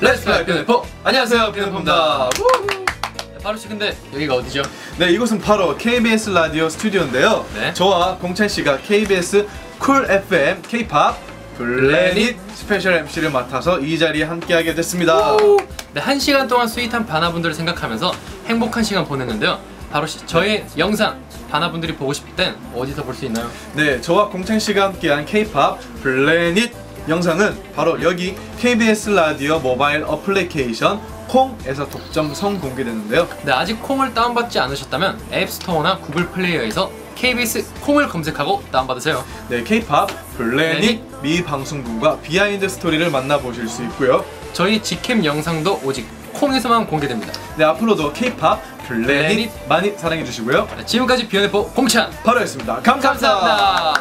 Let's fly B1A4 안녕하세요 B1A4입니다 바로 씨 근데 여기가 어디죠? 네, 이곳은 바로 KBS 라디오 스튜디오인데요. 네. 저와 공찬 씨가 KBS Cool FM K-pop Planet special MC를 맡아서 이 자리에 함께하게 됐습니다. 네, 한 시간 동안 sweet한 바나분들을 생각하면서 행복한 시간 보냈는데요 바로씨 저의 영상 바나분들이 보고 싶을 땐 어디서 볼 수 있나요? 네, 저와 공찬 씨가 함께한 K-pop Planet 영상은 바로 여기 KBS 라디오 모바일 어플리케이션 콩에서 독점 선 공개되는데요. 네, 아직 콩을 다운받지 않으셨다면 앱스토어나 구글 플레이어에서 KBS 콩을 검색하고 다운받으세요 네, K-pop Planet 미방송 컷과 비하인드 스토리를 만나보실 수 있고요. 저희 직캠 영상도 오직 콩에서만 공개됩니다 네, 앞으로도 K-pop Planet 많이 사랑해 주시고요. 네, 지금까지 B1A4 공찬 바로였습니다. 감사합니다. 감사합니다